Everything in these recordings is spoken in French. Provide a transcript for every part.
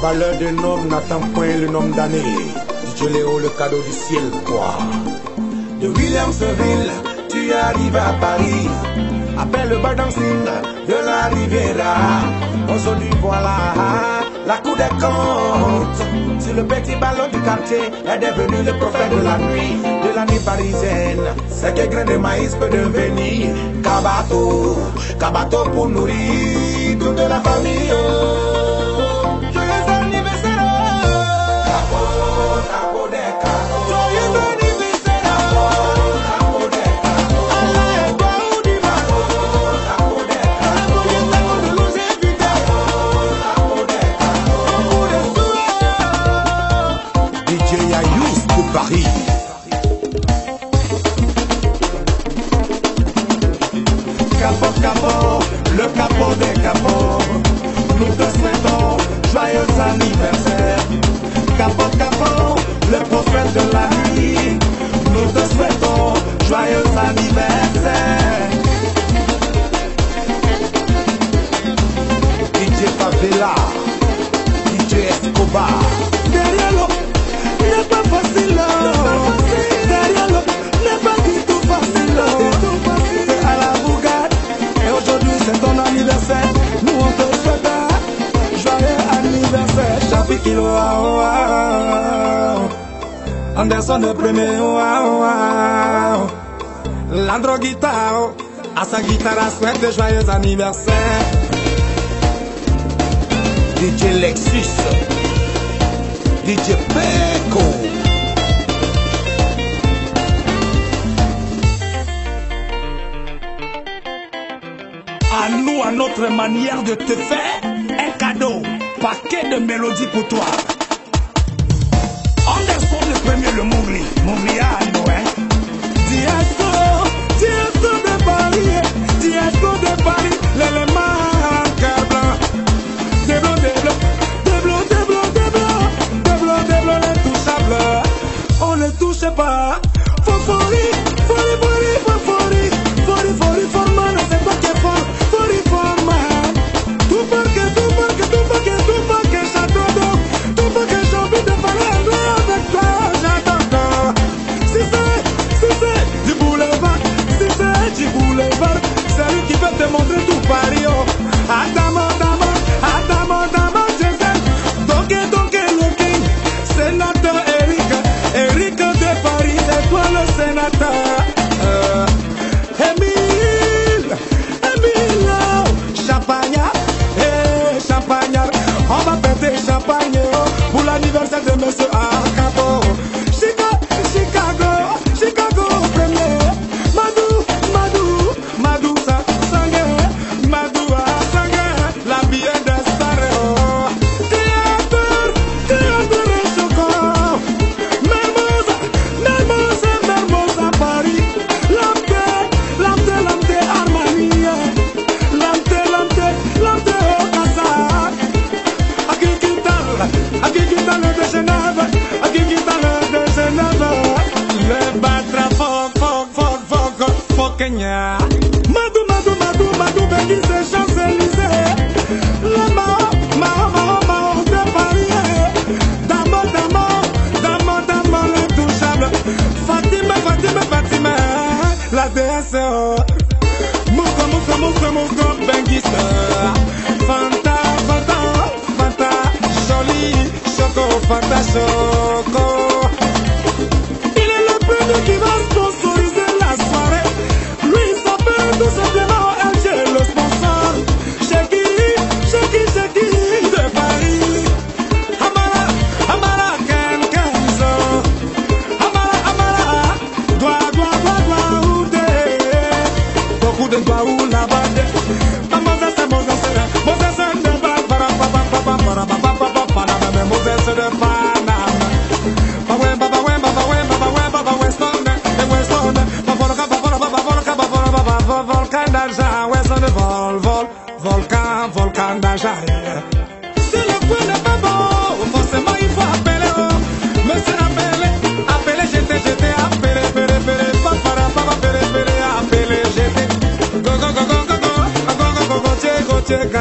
valeur d'un homme n'attend point le nombre d'années. Du Léo, le cadeau du ciel, quoi. De Williamsville, tu arrives à Paris. Après le bar dancing de la Riviera. Aujourd'hui, voilà la cour des comptes. Sur le petit ballon du quartier, est devenu le prophète de la nuit, de la nuit parisienne. C'est que grain de maïs peut devenir cabato, cabato pour nourrir toute la famille. le capot des capots. Nous te souhaitons joyeux anniversaire. Capot, capot, le prophète de la nuit. Nous te souhaitons joyeux anniversaire. DJ Favela, DJ Escobar. Derrière l'eau, n'est pas facile. Derrière l'eau, n'est pas facile. sonne premier. Oh, oh, oh, wow, wow. La droguita à sa guitare souhaite de joyeux anniversaire. DJ Lexus, DJ Peco. À nous, à notre manière de te faire, un cadeau, paquet de mélodies pour toi. sais pas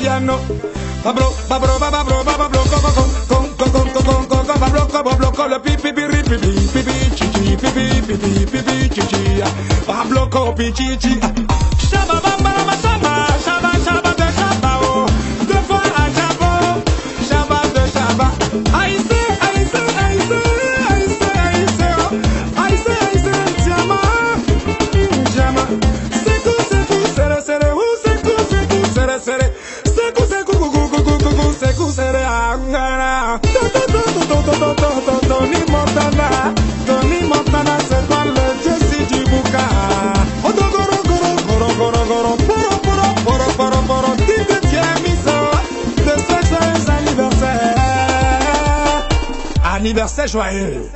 italiano. Babro, babro, babro, babro, coco, con, con, con, con, con, con, con, babro, babro, bloco, le pipi, pipi, pipi, pipi, chichi, pipi, pipi, pipi, chichi, bablo, copi, chichi, samba, bamba, samba. joyeux.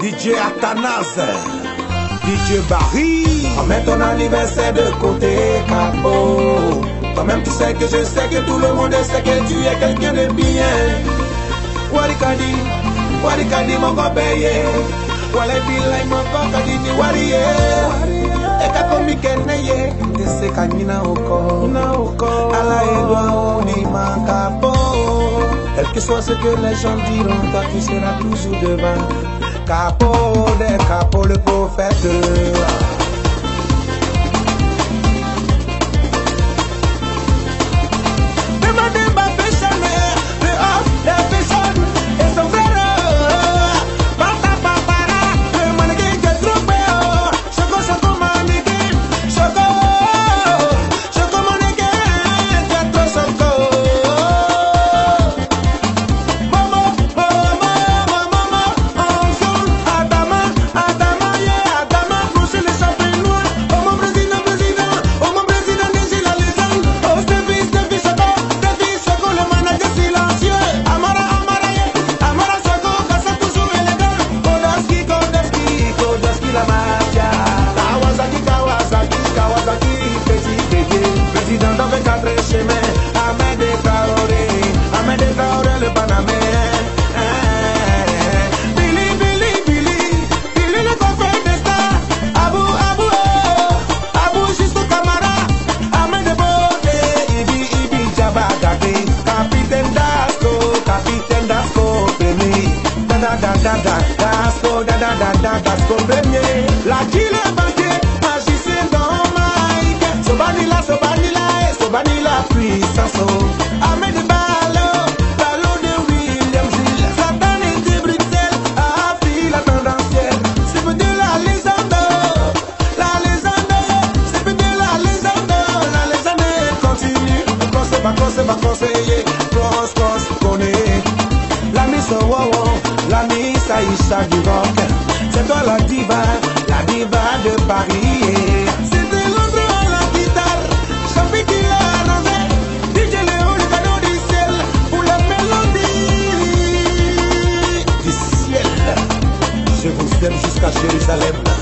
DJ Athanas, DJ Barry. Remets ton anniversaire de côté, capot. Toi-même, tu sais que je sais que tout le monde sait que tu es quelqu'un de bien. Warikadi, Warikadi, mon mon ye, ndese kanyina oko. Ala. Que soit ce que les gens diront, toi tu seras toujours devant. Capot des capots, le prophète. la mafia. Kawasaki, Kawasaki, Kawasaki, petit bébé, président dans 24 chemins. da da da da da, comprende? Du. C'est toi la diva, la diva de Paris. C'était l'ombre à la guitare, Sophie qui l'a. DJ le du ciel, pour la mélodie. Du ciel, je vous aime jusqu'à Jérusalem.